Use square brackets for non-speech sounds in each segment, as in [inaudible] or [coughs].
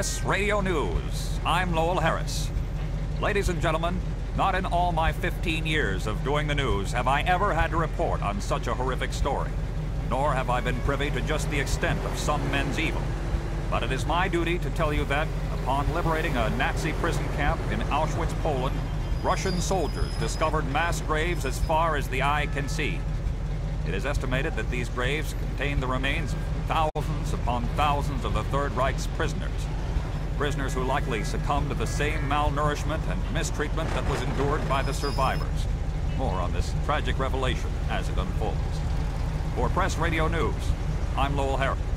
Press Radio News. I'm Lowell Harris. Ladies and gentlemen, not in all my 15 years of doing the news have I ever had to report on such a horrific story, nor have I been privy to just the extent of some men's evil. But it is my duty to tell you that, upon liberating a Nazi prison camp in Auschwitz, Poland, Russian soldiers discovered mass graves as far as the eye can see. It is estimated that these graves contain the remains of thousands upon thousands of the Third Reich's prisoners. Prisoners who likely succumbed to the same malnourishment and mistreatment that was endured by the survivors. More on this tragic revelation as it unfolds. For Press Radio News, I'm Lowell Harris.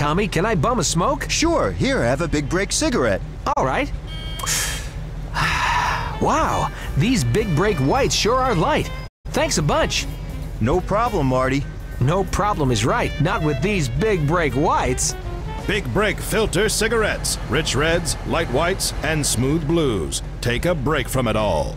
Tommy, can I bum a smoke? Sure, here, have a big break cigarette. All right. [sighs] wow, these big break whites sure are light. Thanks a bunch. No problem, Marty. No problem is right, not with these big break whites. Big Break Filter cigarettes. Rich reds, light whites, and smooth blues. Take a break from it all.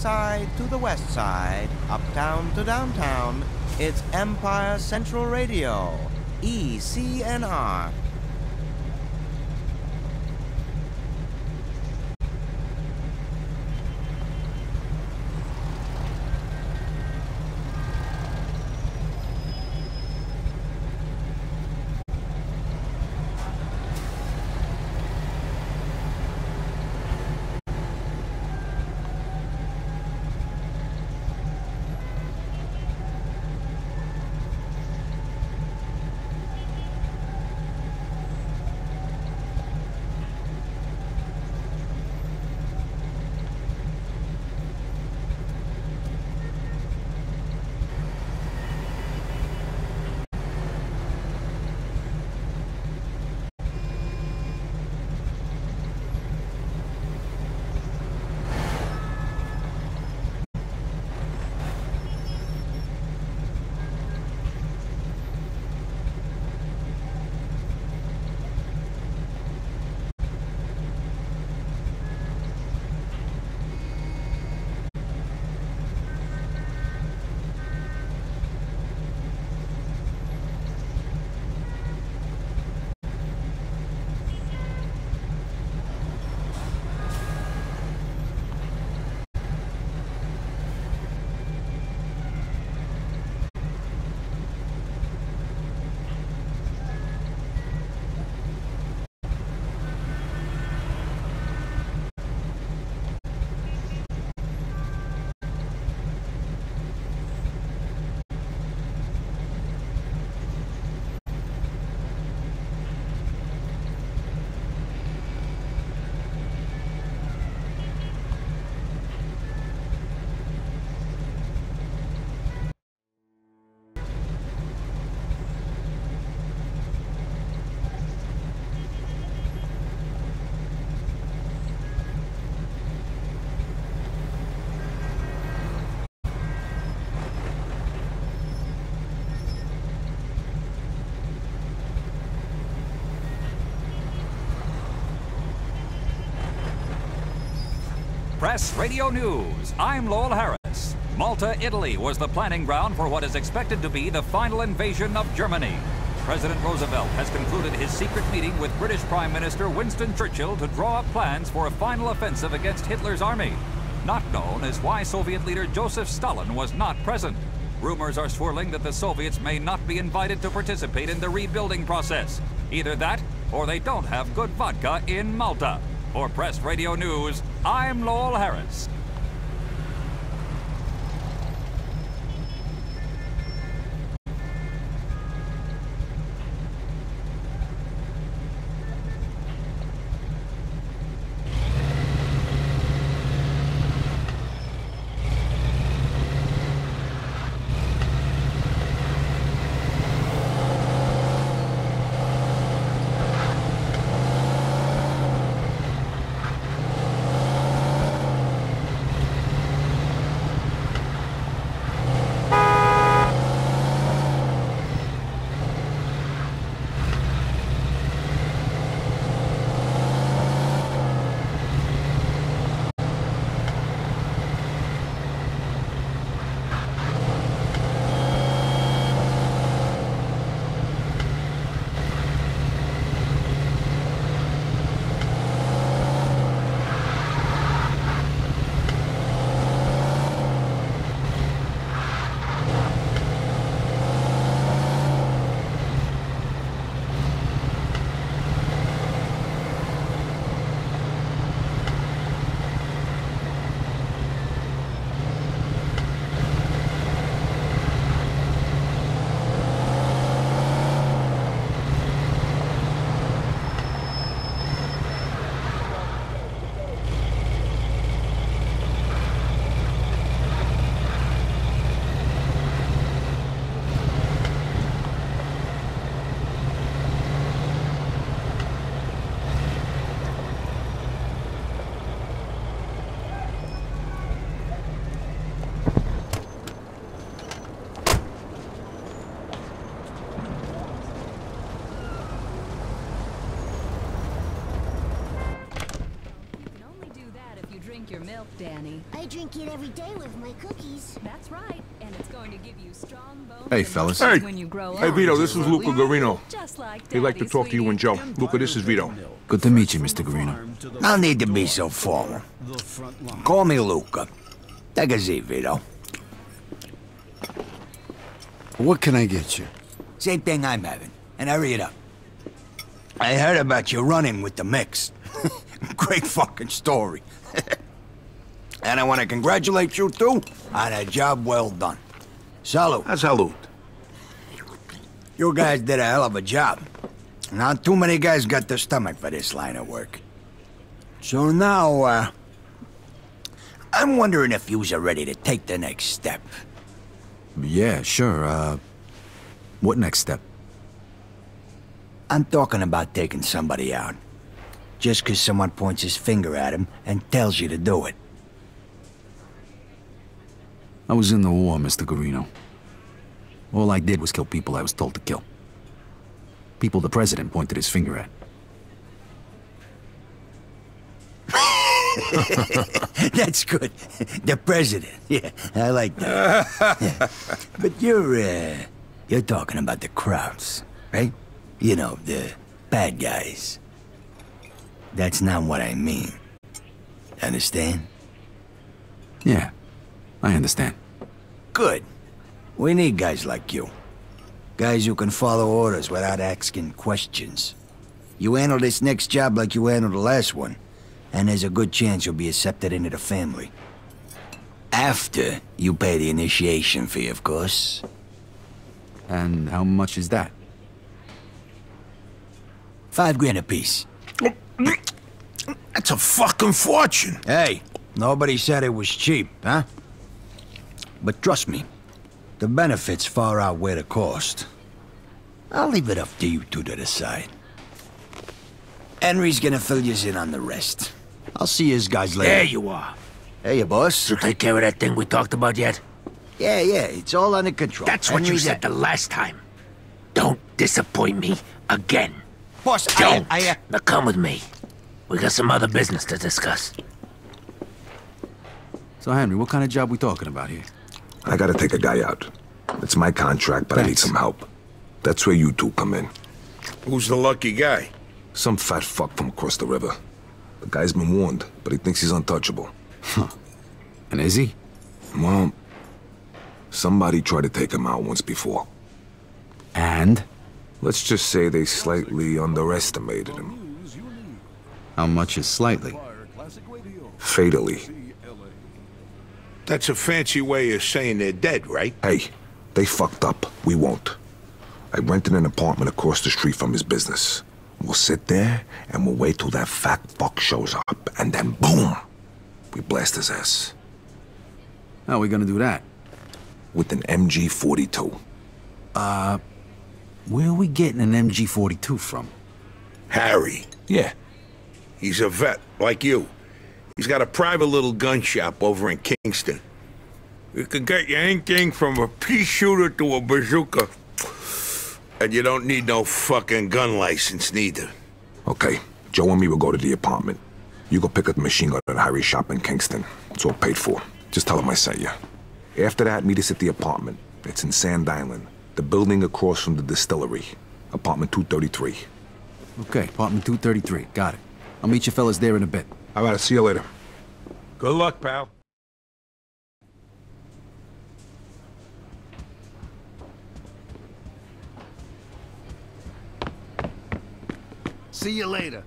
Side to the west side, uptown to downtown, it's Empire Central Radio, ECNR. Press Radio News. I'm Lowell Harris. Malta, Italy was the planning ground for what is expected to be the final invasion of Germany. President Roosevelt has concluded his secret meeting with British Prime Minister Winston Churchill to draw up plans for a final offensive against Hitler's army. Not known is why Soviet leader Joseph Stalin was not present. Rumors are swirling that the Soviets may not be invited to participate in the rebuilding process. Either that, or they don't have good vodka in Malta. For Press Radio News, I'm Lowell Harris. Milk, Danny. I drink it every day with my cookies. That's right, and it's going to give you strong bones Hey, fellas. Hey. when you grow Hey. Vito, this is Luca Gurino. Just like He'd like to Daddy, talk to you and. Joe. Luca, this is Vito. Good to meet you, Mr. Gurino. No need to be so formal. Call me Luca. Take a seat, Vito. What can I get you? Same thing I'm having. And hurry it up. I heard about you running with the mix. [laughs] Great fucking story. [laughs] and I want to congratulate you, too, on a job well done. Salute. Salute. You guys did a hell of a job. Not too many guys got the stomach for this line of work. So now, uh... I'm wondering if yous are ready to take the next step. Yeah, sure. Uh, what next step? I'm talking about taking somebody out. Just 'cause someone points his finger at him and tells you to do it. I was in the war, Mr. Gurino. All I did was kill people I was told to kill. People the president pointed his finger at. [laughs] That's good. The president. Yeah, I like that. Yeah. [laughs] But you're, uh, you're talking about the crowds, right? You know, the bad guys. That's not what I mean. Understand? Yeah, I understand. Good. We need guys like you. Guys who can follow orders without asking questions. You handle this next job like you handled the last one, and there's a good chance you'll be accepted into the family. After you pay the initiation fee, of course. And how much is that? Five grand apiece. That's a fucking fortune. Hey, nobody said it was cheap, huh? But trust me, the benefits far outweigh the cost. I'll leave it up to you two to decide. Henry's gonna fill you in on the rest. I'll see you guys later. There you are. Hey, boss. You take care of that thing we talked about yet? Yeah, yeah, it's all under control. That's what you said at- the last time. Don't disappoint me again. Boss, Don't. I, I, uh... Now come with me. We got some other business to discuss. So, Henry, what kind of job we talking about here? I gotta take a guy out. It's my contract, but I need some help. That's where you two come in. Who's the lucky guy? Some fat fuck from across the river. The guy's been warned, but he thinks he's untouchable. Huh. And is he? Well, somebody tried to take him out once before. And? Let's just say they slightly underestimated him. How much is slightly? Fatally. That's a fancy way of saying they're dead, right? Hey, they fucked up. We won't. I rented an apartment across the street from his business. We'll sit there and we'll wait till that fat fuck shows up, and then boom! We blast his ass. How are we gonna do that? With an MG 42. Uh, where are we getting an MG42 from? Harry. Yeah. He's a vet, like you. He's got a private little gun shop over in Kingston. You can get your anything from a pea shooter to a bazooka. And you don't need no fucking gun license, neither. Okay, Joe and me will go to the apartment. You go pick up the machine gun at Harry's shop in Kingston. It's all paid for. Just tell him I sent you. After that, meet us at the apartment. It's in Sand Island, the building across from the distillery. Apartment 233. Okay, apartment 233. Got it. I'll meet you fellas there in a bit. All right, I'll see you later. Good luck, pal. See you later.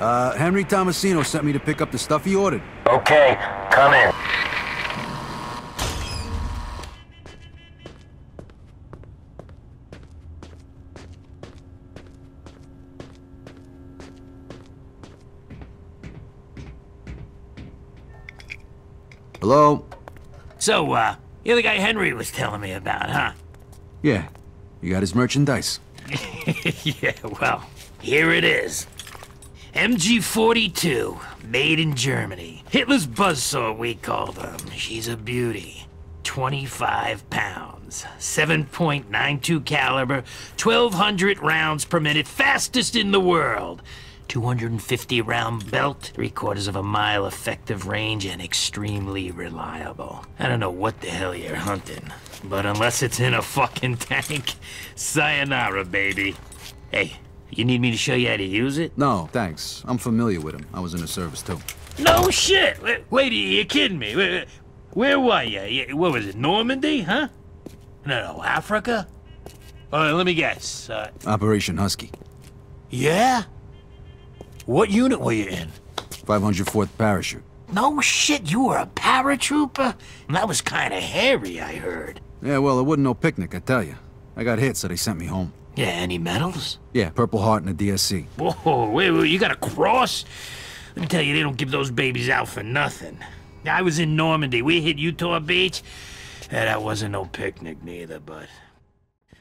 Uh, Henry Tomasino sent me to pick up the stuff he ordered. Okay, come in. Hello? So, uh, you're the guy Henry was telling me about, huh? Yeah. You got his merchandise. [laughs] yeah, well, here it is. MG42, made in Germany. Hitler's buzzsaw, we call them. She's a beauty. 25 pounds, 7.92 caliber, 1,200 rounds per minute, fastest in the world. 250 round belt, three quarters of a mile effective range, and extremely reliable. I don't know what the hell you're hunting, but unless it's in a fucking [laughs] tank, sayonara, baby. Hey, you need me to show you how to use it? No, thanks. I'm familiar with him. I was in the service too. No shit! Wait, wait you kidding me? Wait, where were you? What was it, Normandy, huh? No, no, Africa? Oh, let me guess. Uh, Operation Husky. yeah? What unit were you in? 504th Parachute. No shit, you were a paratrooper? That was kinda hairy, I heard. Yeah, well, it wasn't no picnic, I tell you. I got hit, so they sent me home. Yeah, any medals? Yeah, Purple Heart and a DSC. Whoa, wait, wait, you got a cross? Let me tell you, they don't give those babies out for nothing. I was in Normandy. We hit Utah Beach. Yeah, that wasn't no picnic neither, but...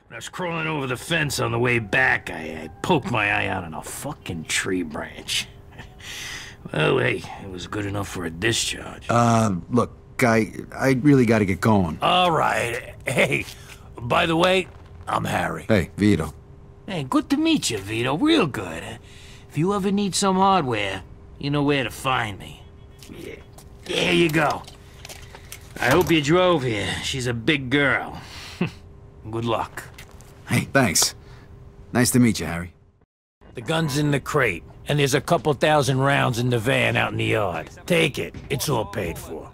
When I was crawling over the fence on the way back, I, I poked my eye out on a fucking tree branch. [laughs] well, hey, it was good enough for a discharge. Uh, look, guy, I really gotta get going. All right. Hey, by the way, I'm Harry. Hey, Vito. Hey, good to meet you, Vito. Real good. If you ever need some hardware, you know where to find me. Yeah. There you go. I hope you drove here. She's a big girl. [laughs] good luck. Hey, thanks. Nice to meet you, Harry. The gun's in the crate, and there's a couple thousand rounds in the van out in the yard. Take it. It's all paid for.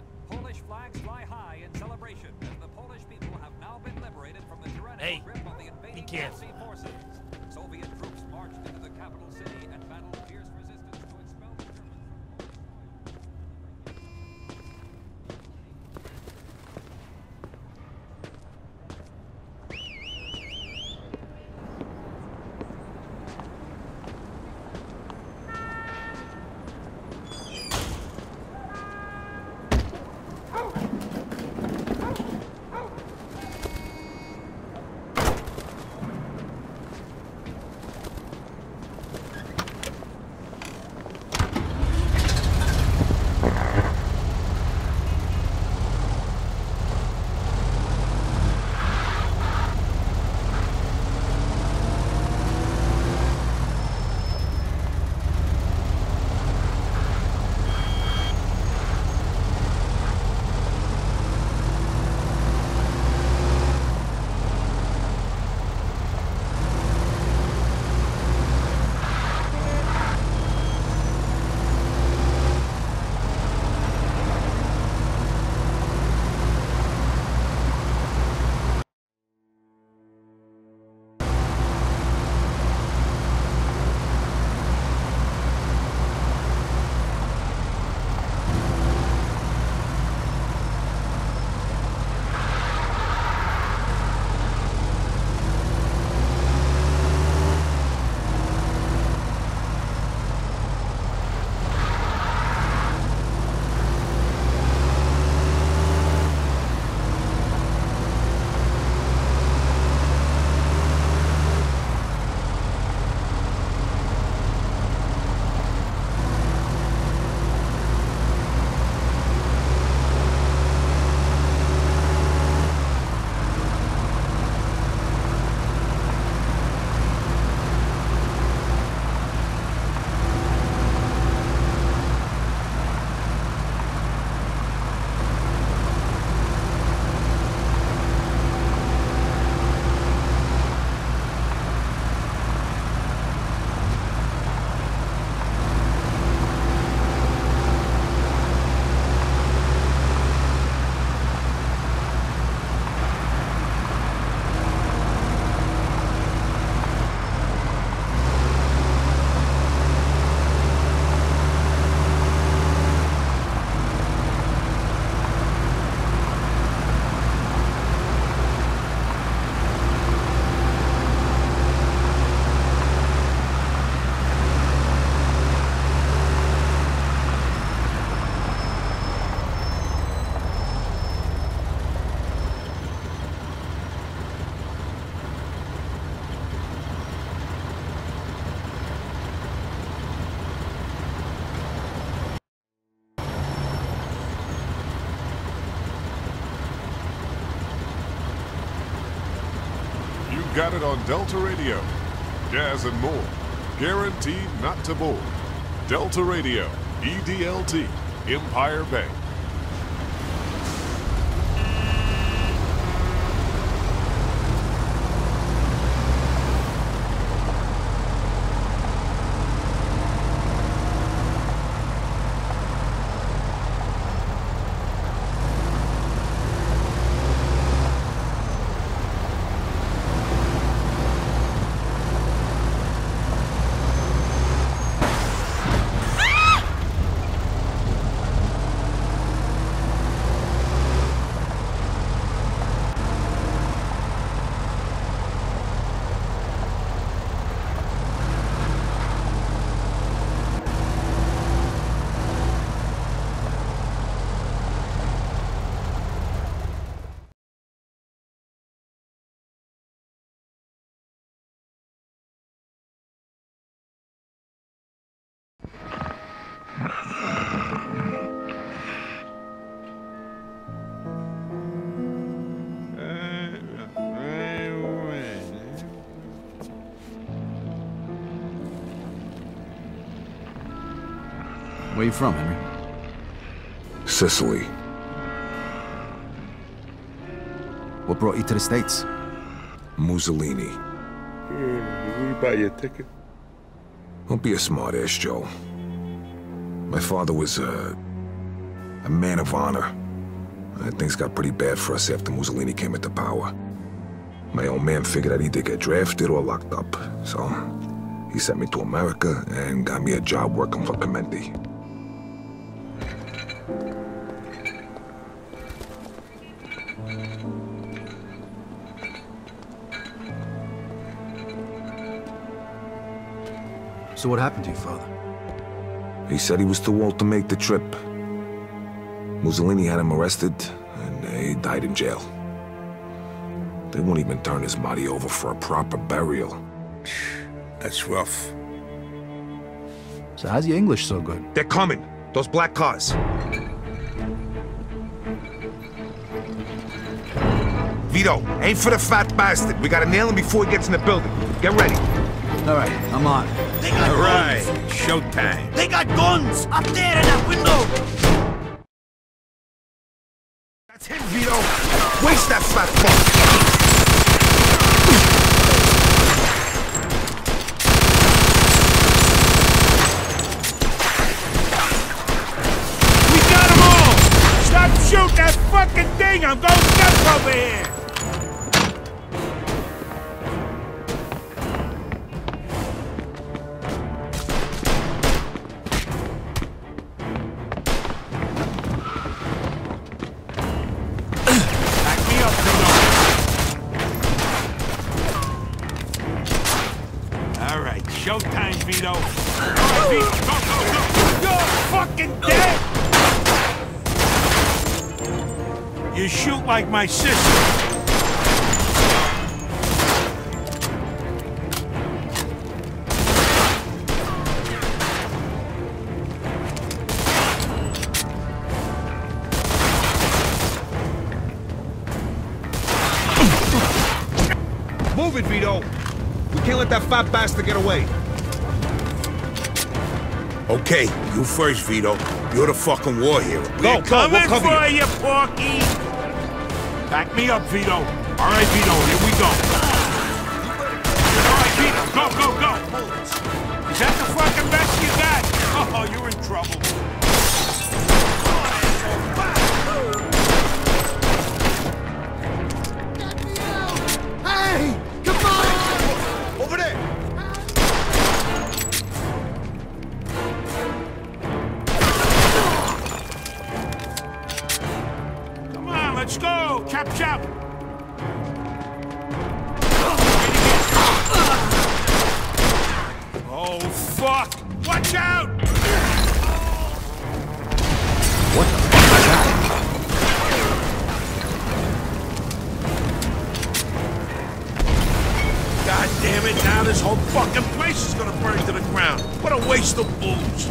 Got it on Delta Radio. Jazz and more. Guaranteed not to bore. Delta Radio, EDLT, Empire Bay. Where are you from, Henry? Sicily. What brought you to the States? Mussolini. we buy you a ticket. Don't be a smartass, Joe. My father was a... a man of honor. Uh, Things got pretty bad for us after Mussolini came into power. My old man figured I'd either get drafted or locked up, so he sent me to America and got me a job working for Clemente. So what happened to your father? He said he was too old to make the trip. Mussolini had him arrested, and he died in jail. They won't even turn his body over for a proper burial. [sighs] That's rough. So how's your English so good? They're coming! Those black cars! Vito, aim for the fat bastard. We gotta nail him before he gets in the building. Get ready. All right, I'm on. They got All right, guns. showtime. They got guns up there in that window. My sister. Move it, Vito. We can't let that fat bastard get away. Okay, you first, Vito. You're the fucking war hero. Go, We're go, coming we'll cover for you. you, Porky. Back me up, Vito. All right, Vito, here we go. All right, Vito, go, go, go. Is that the fucking best you got? Oh, you're in trouble. Hey, come on! Over there. Come on, let's go. Chop, chop. Oh, fuck. Watch out. What the fuck was that? God damn it, now this whole fucking place is gonna burn to the ground. What a waste of booze.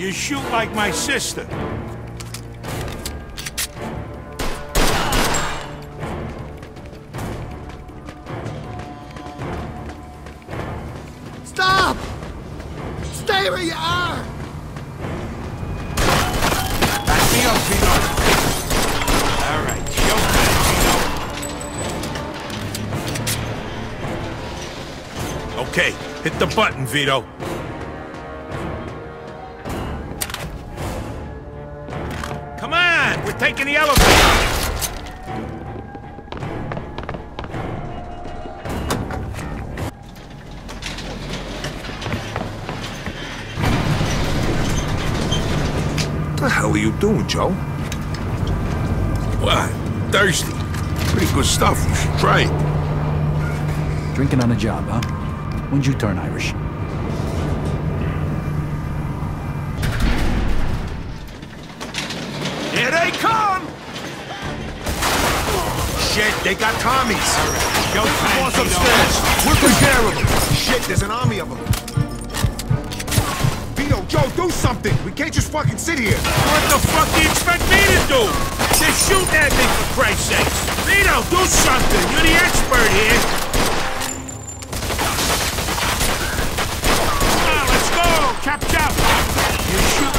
You shoot like my sister. Stop! Stay where you are! Back me up, Vito. All right, showtime, Vito. Okay, hit the button, Vito. Stuff. You should try it. Drinking on the job, huh? When'd you turn Irish? Here they come! Shit, they got Tommies. Showtime, Boss upstairs. We'll take care of them. Shit, there's an army of them. Vito, Joe, do something. We can't just fucking sit here. What the fuck do you expect me to do? They're shooting at me, for Christ's sakes. Vito, do something. You're the expert here. Come on, let's go. Chop, chop. You shoot.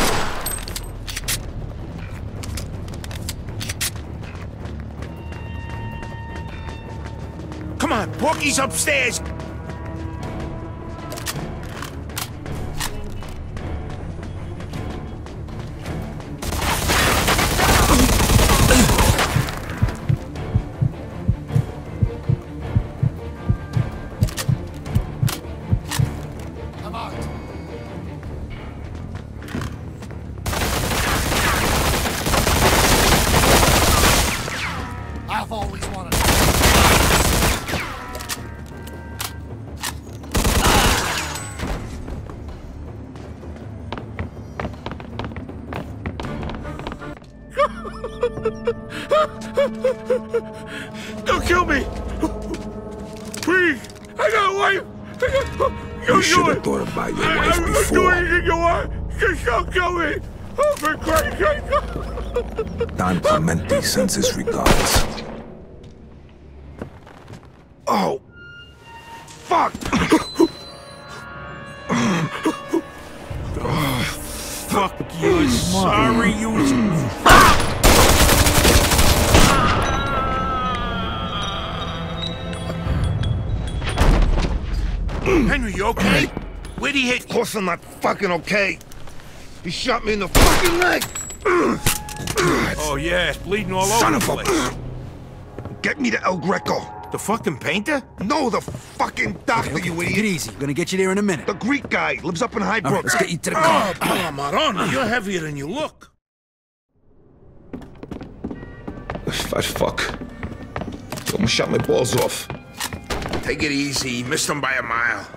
Come on, Porky's upstairs. Don't kill me! Please! I got a wife! I got... You, You should have thought about your wife I, do before. anything you want! Just don't kill me! Oh, for Christ's sake! Don Clemente sends his regards. Course I'm not fucking okay. He shot me in the fucking leg. Oh, yeah, it's bleeding all Son over of a... Get me to El Greco. The fucking painter? No, the fucking doctor, you Take it idiot. easy. Gonna get you there in a minute. The Greek guy lives up in Highbrook. All right, let's get you to the ah, car. Oh, ah. car. Marona, you're ah. heavier than you look. Fat fuck. Almost shot my balls off. Take it easy. Missed him by a mile.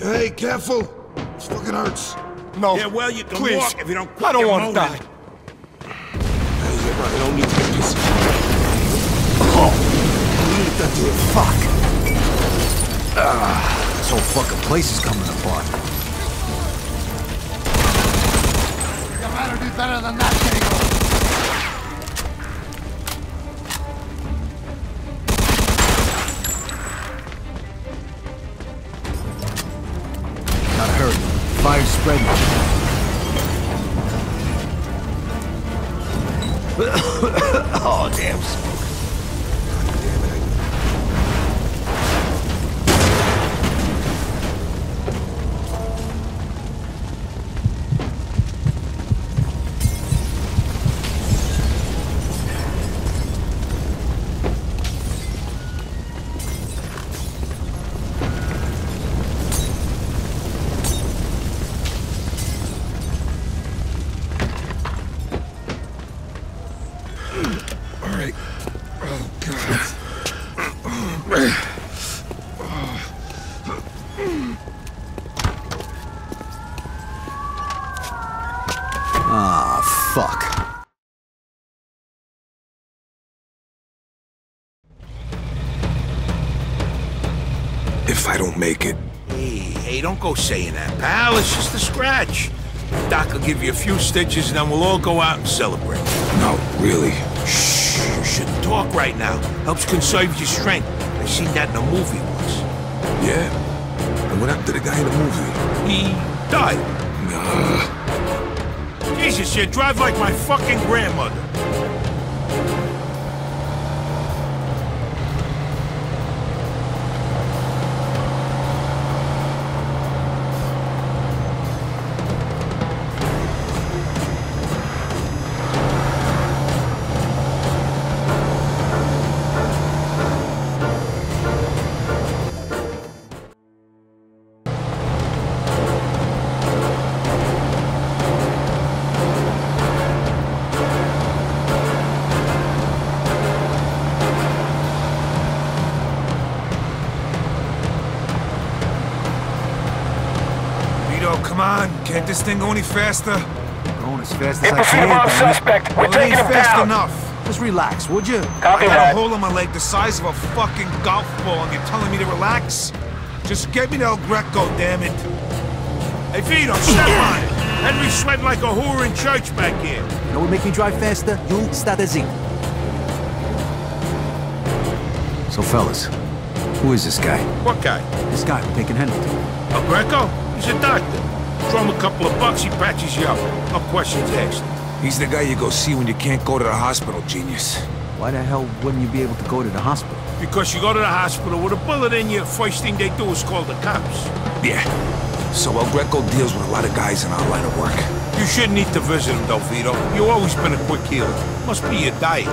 Hey, careful. This fucking hurts. No. Yeah, well, you can Please. walk if you don't I don't want to moaning. die. I don't need to get pissy. Oh, leave that to the fuck. Ah, this whole fucking place is coming apart. gotta do better than that, Diego. [coughs] oh, damn make it, Hey, hey, don't go saying that, pal. It's just a scratch. Doc will give you a few stitches, and then we'll all go out and celebrate. no, really. Shh, you shouldn't talk right now. Helps conserve your strength. I seen that in a movie once. Yeah? And what happened to the guy in the movie? He died. Nah. Jesus, you drive like my fucking grandmother. This thing go any faster? Going as fast as Hit I can. fuel damn suspect. We're Well, it taking ain't him fast down. enough. Just relax, would you? Copy I got a hole in my leg the size of a fucking golf ball, and you're telling me to relax? Just get me to El Greco, damn it. Hey, Vito, step on it. Henry's sweating like a whore in church back here. You know what make me drive faster? You state Z. So, fellas, who is this guy? What guy? This guy taking Henry to. El Greco? He's a doctor. Throw him a couple of bucks, he patches you up. No questions asked. He's the guy you go see when you can't go to the hospital, genius. Why the hell wouldn't you be able to go to the hospital? Because you go to the hospital with a bullet in you, first thing they do is call the cops. Yeah. So El Greco deals with a lot of guys in our line of work. You shouldn't need to visit him, though, Vito. You've always been a quick healer. Must be your diet.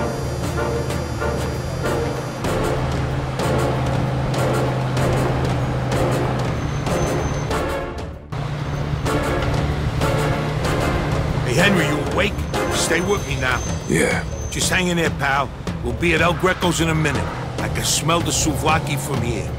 Henry, you awake? Stay with me now. Yeah. Just hang in there, pal. We'll be at El Greco's in a minute. I can smell the souvlaki from here.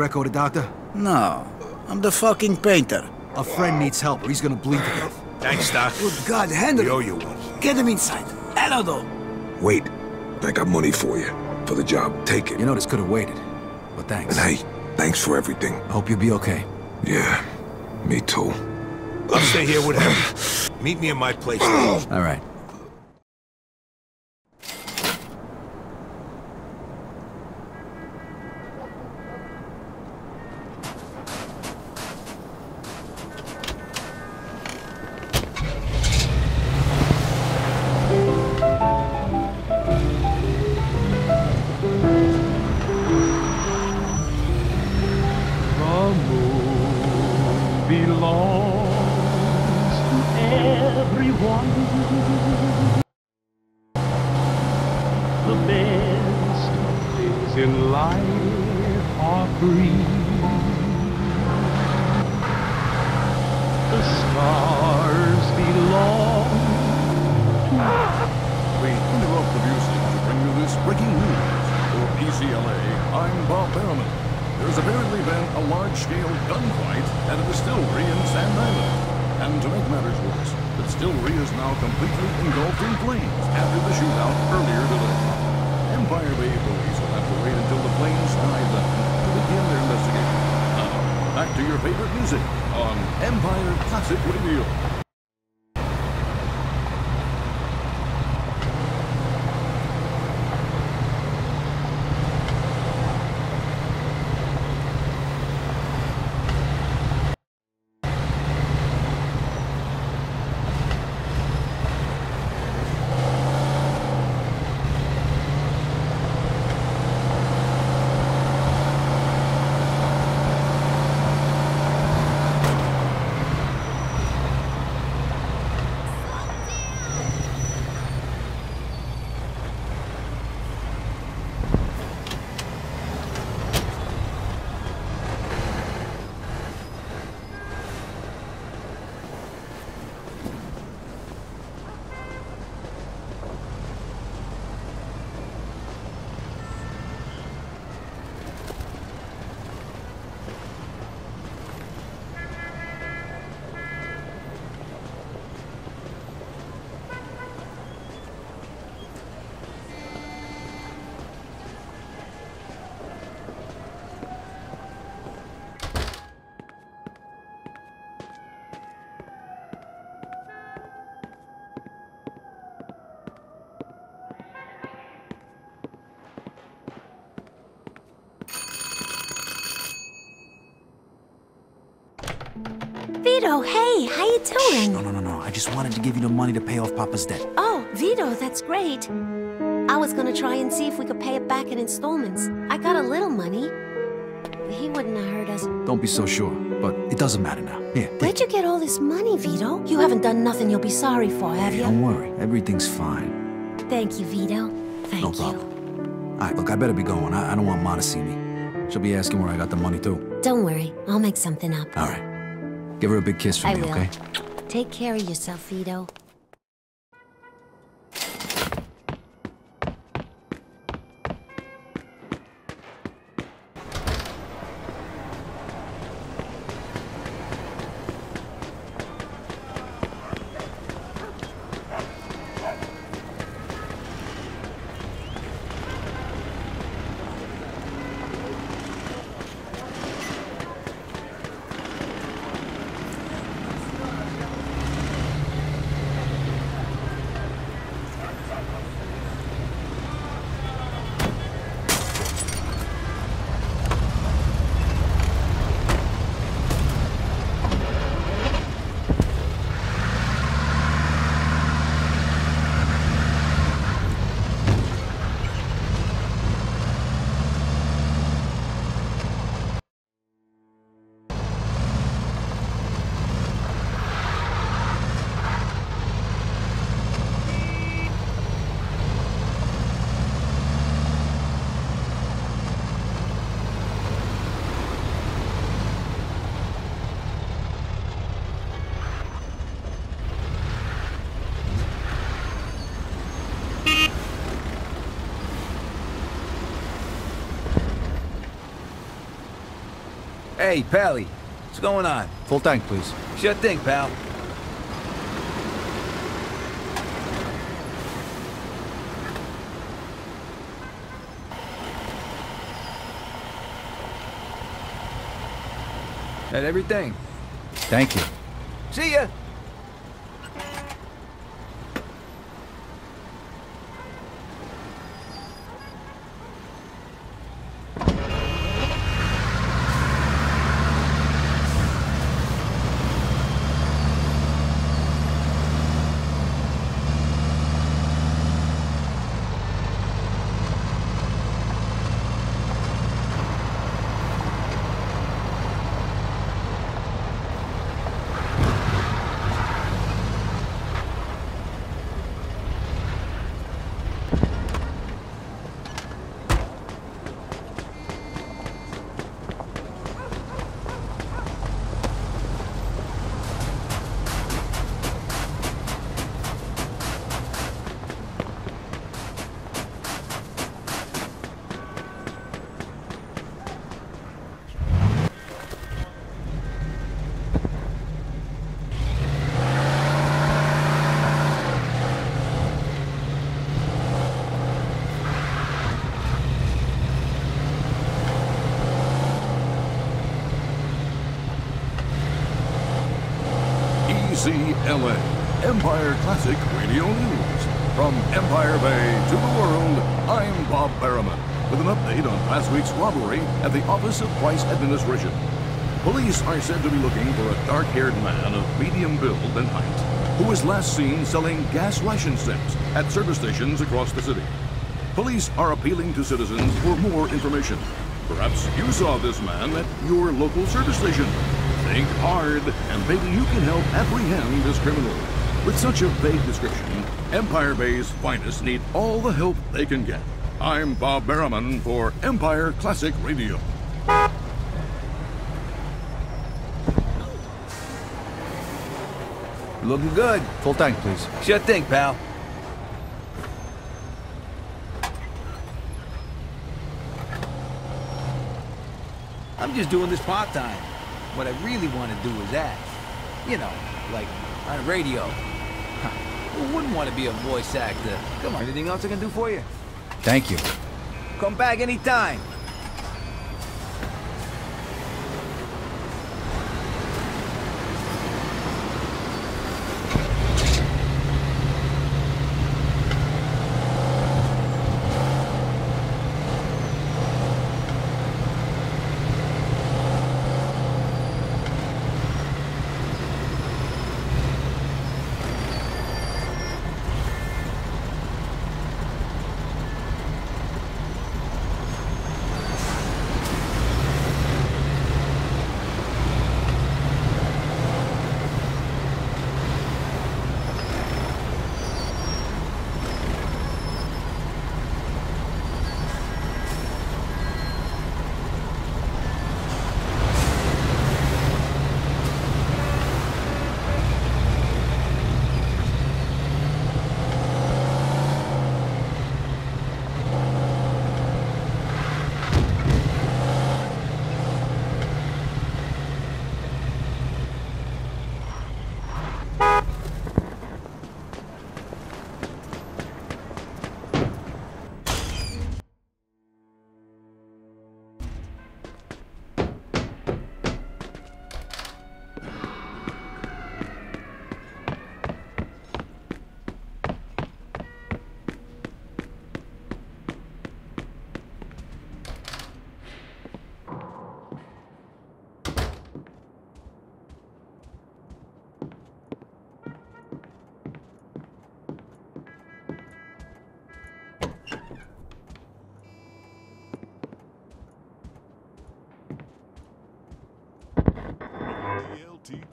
Greco the doctor? No, I'm the fucking painter. A friend needs help or he's gonna bleed to death. Thanks, Doc. Good God, Henry. We owe you one. Get him inside. Hello, though. Wait. I got money for you. For the job. Take it. You know this could have waited. But thanks. And hey, thanks for everything. Hope you'll be okay. Yeah. Me too. I'll stay here with him. Meet me at my place. All right. Vito, hey, how you doing? No, no, no, no. I just wanted to give you the money to pay off Papa's debt. Oh, Vito, that's great. I was gonna try and see if we could pay it back in installments. I got a little money. He wouldn't have hurt us. Don't be so sure, but it doesn't matter now. Here, Where'd you get all this money, Vito? You haven't done nothing you'll be sorry for, have you? don't worry. Everything's fine. Thank you, Vito. Thank no you. problem. All right, look, I better be going. I, I don't want Ma to see me. She'll be asking where I got the money, too. Don't worry, I'll make something up. All right. Give her a big kiss for I me, will. okay? Take care of yourself, Vito. Hey, Pally. What's going on? Full tank, please. Sure thing, pal. That everything? Thank you. See ya! ECLA, Empire Classic Radio News. From Empire Bay to the world, I'm Bob Barrowman with an update on last week's robbery at the Office of Price Administration. Police are said to be looking for a dark-haired man of medium build and height who was last seen selling gas ration stamps at service stations across the city. Police are appealing to citizens for more information. Perhaps you saw this man at your local service station. Think hard, and maybe you can help apprehend this criminal. With such a vague description, Empire Bay's finest need all the help they can get. I'm Bob Barrowman for Empire Classic Radio. Looking good. Full tank, please. Sure thing, pal. I'm just doing this part-time. What I really want to do is act. You know, like on radio. Who wouldn't want to be a voice actor? Come on, anything else I can do for you? Thank you. Come back anytime.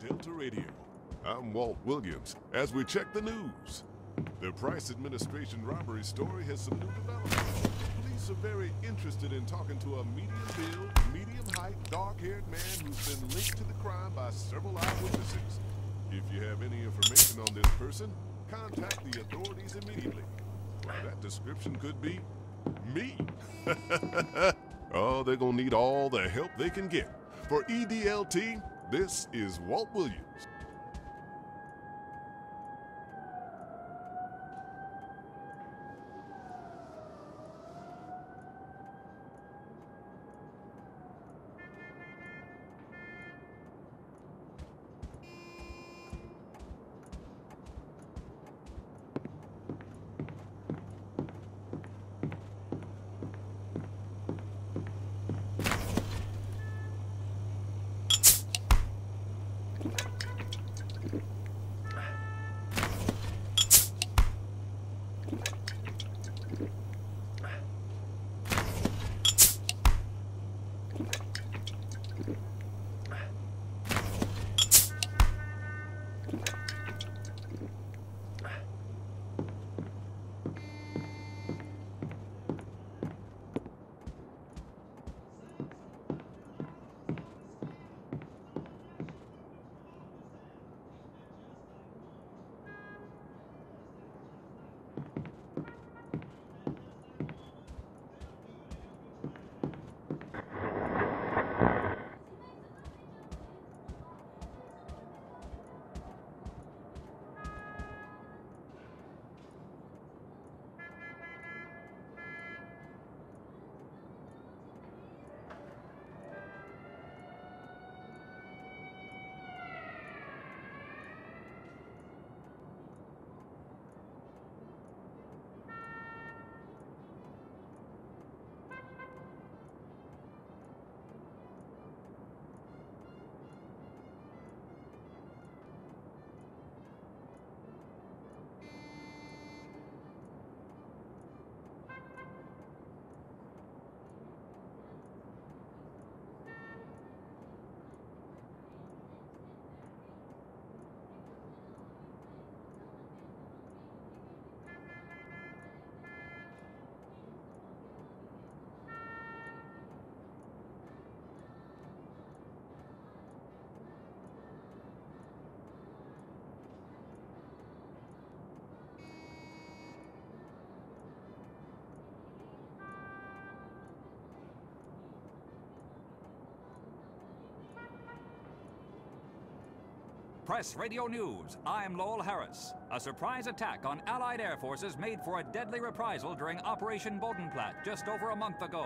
Delta Radio. I'm Walt Williams. As we check the news, the Price Administration robbery story has some new developments. Police are very interested in talking to a medium build, medium height, dark haired man who's been linked to the crime by several eyewitnesses. If you have any information on this person, contact the authorities immediately. Well, that description could be me. [laughs] oh, they're gonna need all the help they can get. For EDLT, this is Walt Williams. Press Radio News, I'm Lowell Harris. A surprise attack on Allied air forces made for a deadly reprisal during Operation Bodenplatte just over a month ago.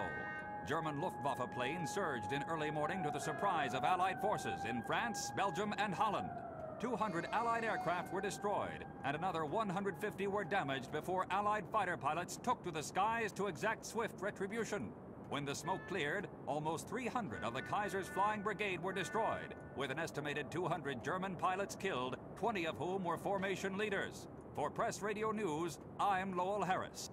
German Luftwaffe planes surged in early morning to the surprise of Allied forces in France, Belgium, and Holland. 200 Allied aircraft were destroyed, and another 150 were damaged before Allied fighter pilots took to the skies to exact swift retribution. When the smoke cleared, almost 300 of the Kaiser's flying brigade were destroyed, with an estimated 200 German pilots killed, 20 of whom were formation leaders. For Press Radio News, I'm Lowell Harris.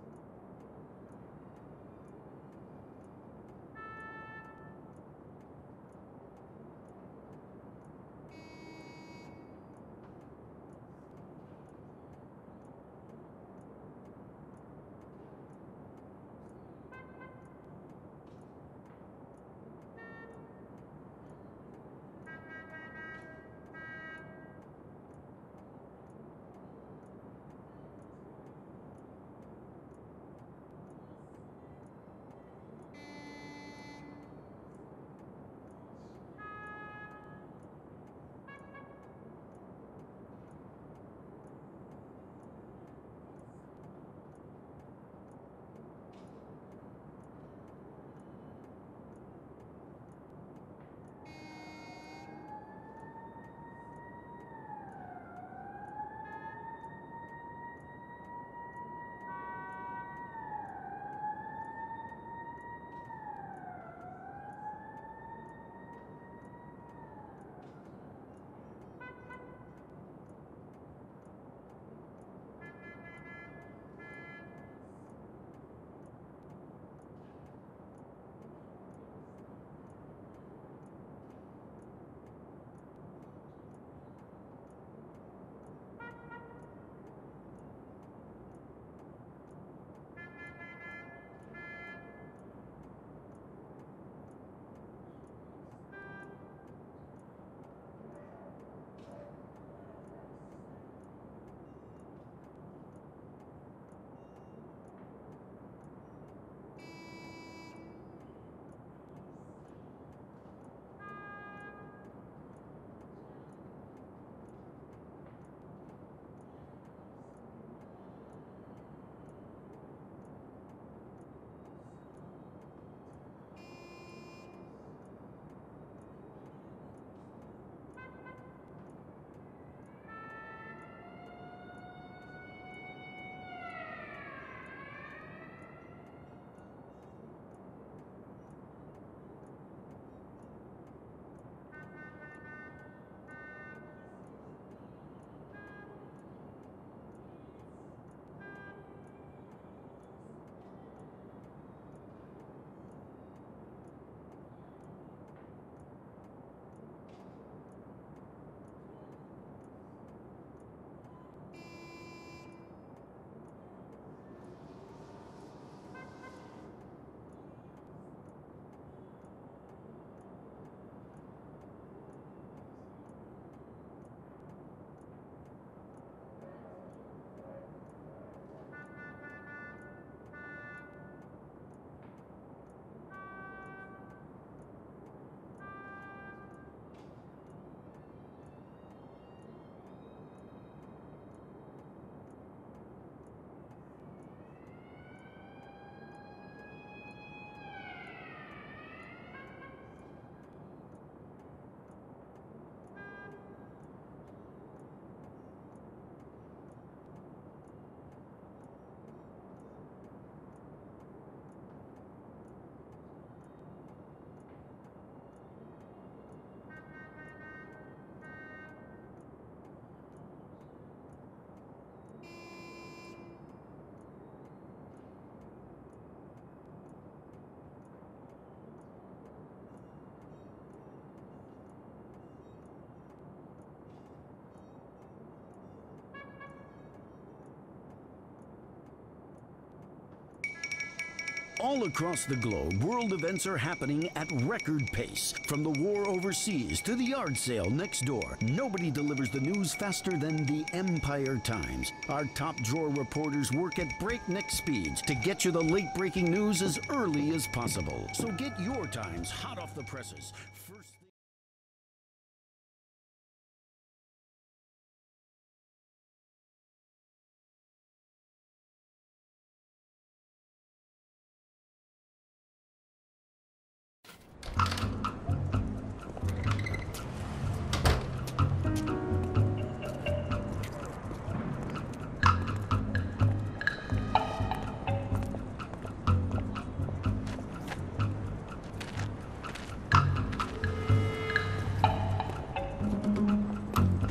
All across the globe, world events are happening at record pace. From the war overseas to the yard sale next door, nobody delivers the news faster than the Empire Times. Our top drawer reporters work at breakneck speeds to get you the late breaking news as early as possible. So get your Times hot off the presses.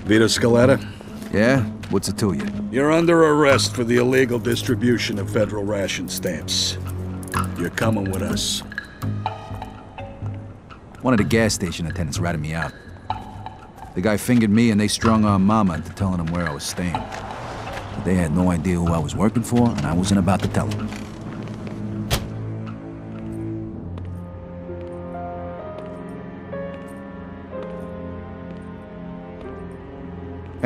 Vito Scaletta? Yeah? What's it to you? You're under arrest for the illegal distribution of federal ration stamps. You're coming with us. One of the gas station attendants ratted me out. The guy fingered me and they strung on Mama into telling him where I was staying. But they had no idea who I was working for, and I wasn't about to tell them.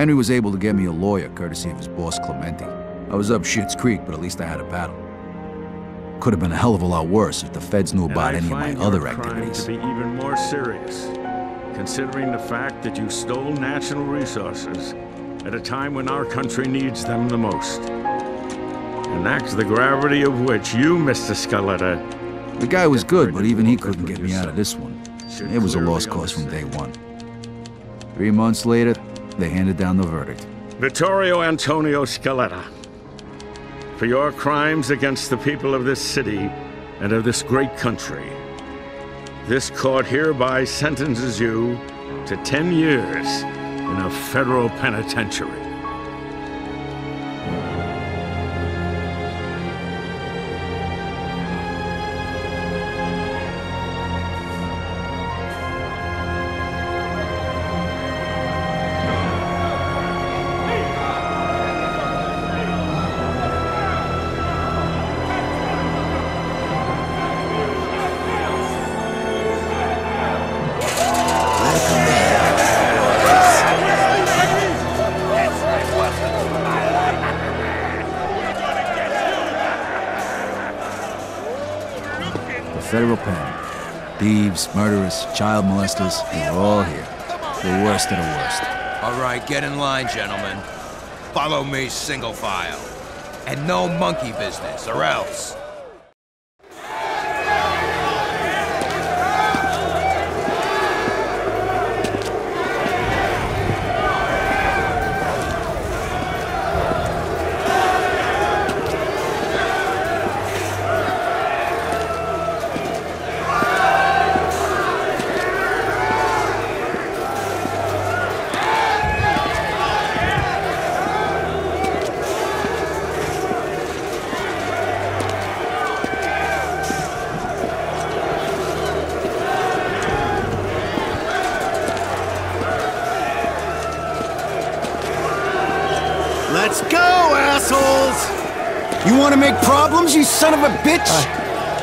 Henry was able to get me a lawyer courtesy of his boss Clemente. I was up Shit's Creek, but at least I had a battle. Could have been a hell of a lot worse if the feds knew about any of my other activities. to be even more serious, considering the fact that you stole national resources at a time when our country needs them the most. An act the gravity of which you, Mr. Scaletta, The guy was good, but even he couldn't get me out of this one. It was a lost cause from day one. Three months later, they handed down the verdict. Vittorio Antonio Scaletta, for your crimes against the people of this city and of this great country. This court hereby sentences you to 10 years in a federal penitentiary. Child molesters, they were all here. The worst of the worst. All right, get in line, gentlemen. Follow me single file. And no monkey business, or else. Son of a bitch?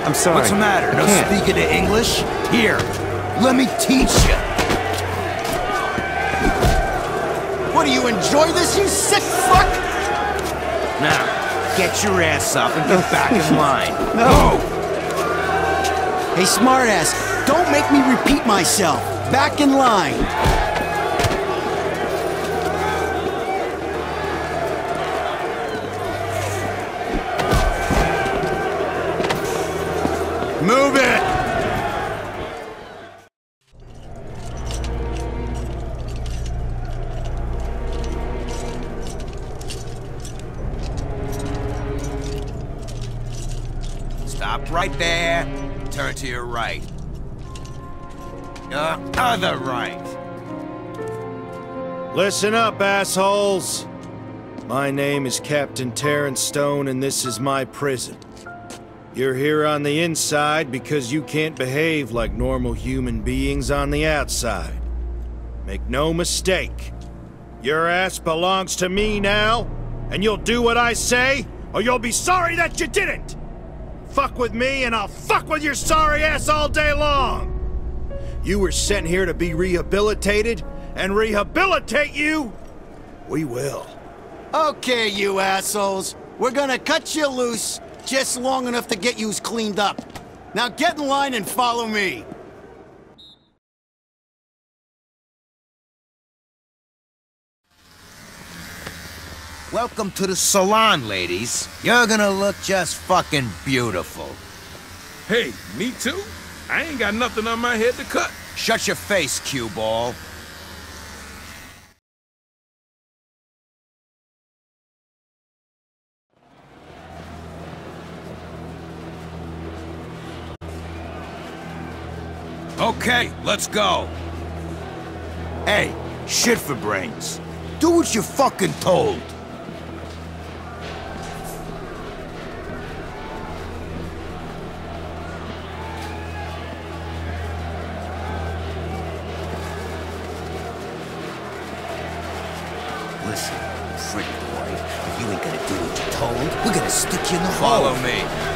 I'm sorry. What's the matter? No speaking to English? Here, let me teach you. What do you enjoy this, you sick fuck? Now, get your ass up and get back in [laughs] line. No. Hey, smartass, don't make me repeat myself. Back in line. Other right. Listen up, assholes. My name is Captain Terrence Stone, and this is my prison. You're here on the inside because you can't behave like normal human beings on the outside. Make no mistake. Your ass belongs to me now, and you'll do what I say, or you'll be sorry that you didn't! Fuck with me, and I'll fuck with your sorry ass all day long! You were sent here to be rehabilitated, and rehabilitate you, we will. Okay, you assholes. We're gonna cut you loose just long enough to get yous cleaned up. Now get in line and follow me. Welcome to the salon, ladies. You're gonna look just fucking beautiful. Hey, me too? I ain't got nothing on my head to cut. Shut your face, cue ball. Okay, let's go. Hey, Shit for brains. Do what you're fucking told. Follow me.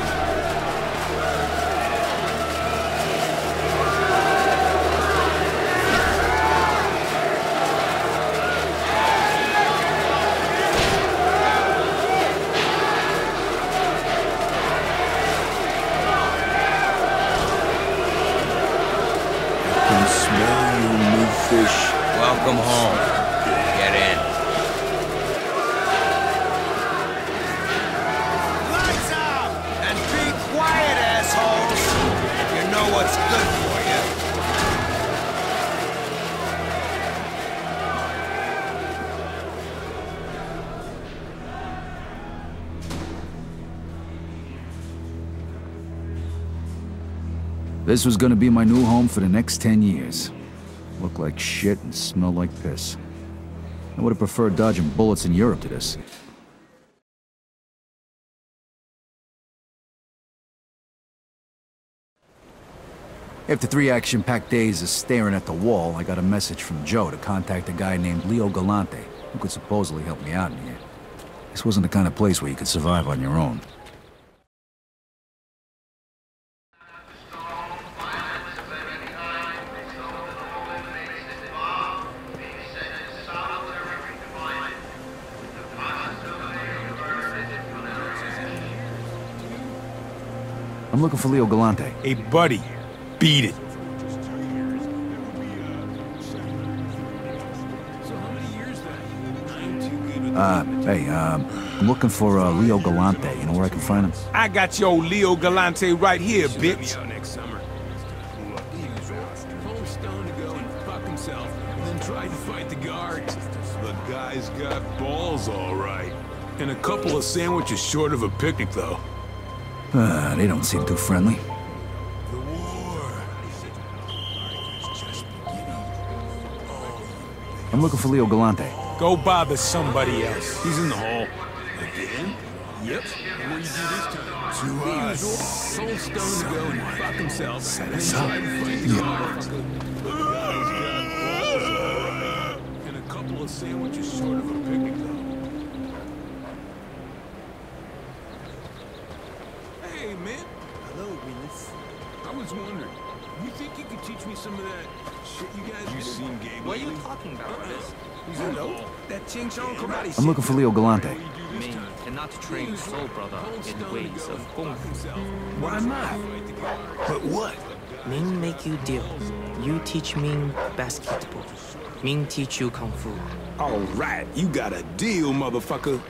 This was gonna be my new home for the next 10 years. Looked like shit and smelled like piss. I would have preferred dodging bullets in Europe to this. After three action-packed days of staring at the wall, I got a message from Joe to contact a guy named Leo Galante, who could supposedly help me out in here. This wasn't the kind of place where you could survive on your own. I'm looking for Leo Galante. Hey, buddy, beat it. Uh, hey, um, I'm looking for uh, Leo Galante. You know where I can find him? I got your Leo Galante right here, bitch. next summer. Told Stone to go and fuck himself, and then tried to fight the guards. The guy's got balls, all right. And a couple of sandwiches short of a picnic, though. Uh, they don't seem too friendly. The war. I'm looking for Leo Galante. Go bother somebody else. He's in the hall. Again? Yep. What do you do this time? To us. Told Stone to go and fuck himself, Set and us then up. tried to fight the Yeah. guards. And a couple of sandwiches short of a picnic, talking about, Chris? He's in the. That Ching Chong karate I'm looking for Leo Galante. Ming cannot train Soul Brother in ways of Kung Fu. Why not? But what? Ming make you deal. You teach Ming basketball. Ming teach you Kung Fu. All right, you got a deal, motherfucker.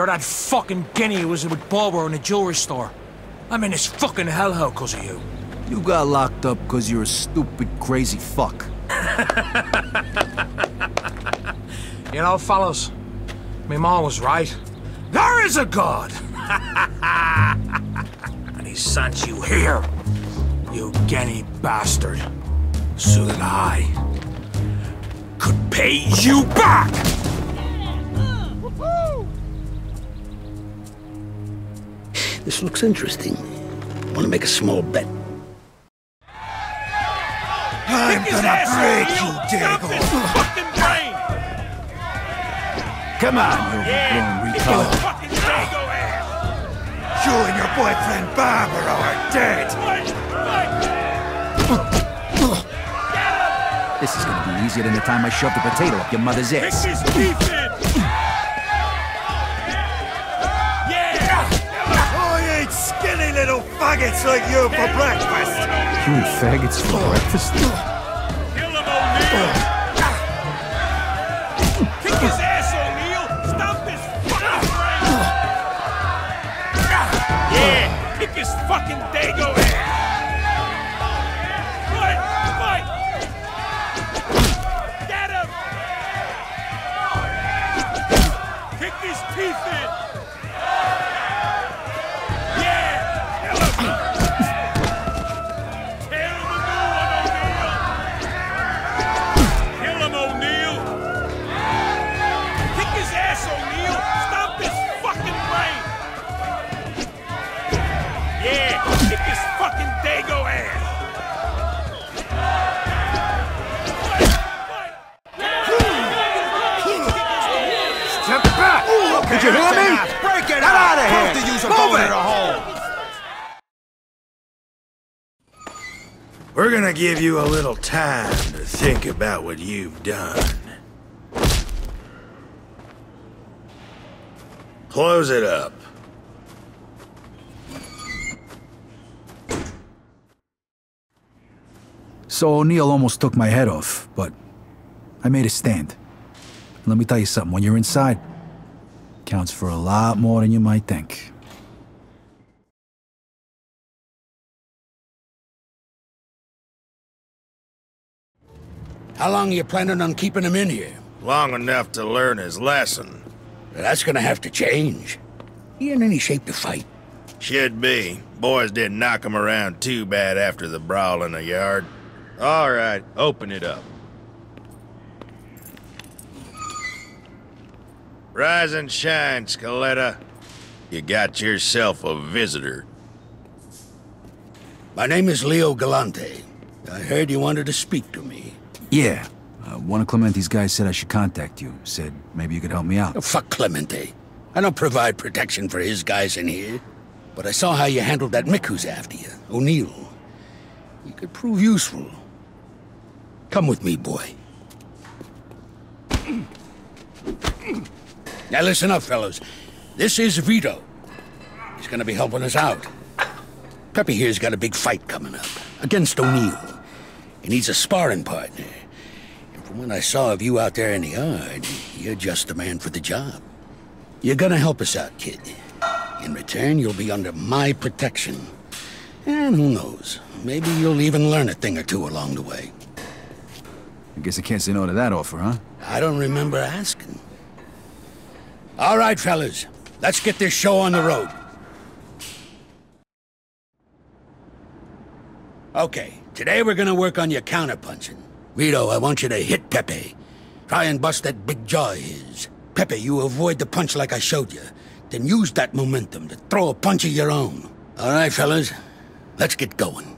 You're that fucking guinea who was with Barbaro in the jewelry store. I'm in this fucking hellhole because of you. You got locked up because you're a stupid, crazy fuck. [laughs] You know, fellas, my mom was right. There is a God! [laughs] and he sent you here, you guinea bastard, so that I could pay you back! This looks interesting. Want to make a small bet? I'm gonna break you, Dago. Fucking brain! Come on, you overgrown retard. Fucking Dago ass! You and your boyfriend Barbaro are dead. This is gonna be easier than the time I shoved a potato up your mother's Kick ass. his teeth in! Faggots like you for breakfast. You eat faggots for oh. breakfast? Kill him, O'Neill! Oh. Kick his ass, O'Neill! Stop this fucking brain! Oh. Yeah! Kick his fucking Dago ass! Gonna give you a little time to think about what you've done. Close it up. So O'Neill almost took my head off, but I made a stand. Let me tell you something, when you're inside, counts for a lot more than you might think. How long are you planning on keeping him in here? Long enough to learn his lesson. That's gonna have to change. He in any shape to fight? Should be. Boys didn't knock him around too bad after the brawl in the yard. All right, open it up. Rise and shine, Scaletta. You got yourself a visitor. My name is Leo Galante. I heard you wanted to speak to me. Yeah. Uh, one of Clemente's guys said I should contact you. Said maybe you could help me out. Oh, fuck Clemente. I don't provide protection for his guys in here. But I saw how you handled that Mick who's after you, O'Neill. You could prove useful. Come with me, boy. Now listen up, fellas. This is Vito. He's gonna be helping us out. Pepe here's got a big fight coming up against O'Neill. He needs a sparring partner. From what I saw of you out there in the yard, you're just the man for the job. You're gonna help us out, kid. In return, you'll be under my protection. And who knows, maybe you'll even learn a thing or two along the way. I guess I can't say no to that offer, huh? I don't remember asking. All right, fellas, let's get this show on the road. Okay, today we're gonna work on your counterpunching. Vito, I want you to hit Pepe. Try and bust that big jaw of his. Pepe, you avoid the punch like I showed you. Then use that momentum to throw a punch of your own. All right, fellas, let's get going.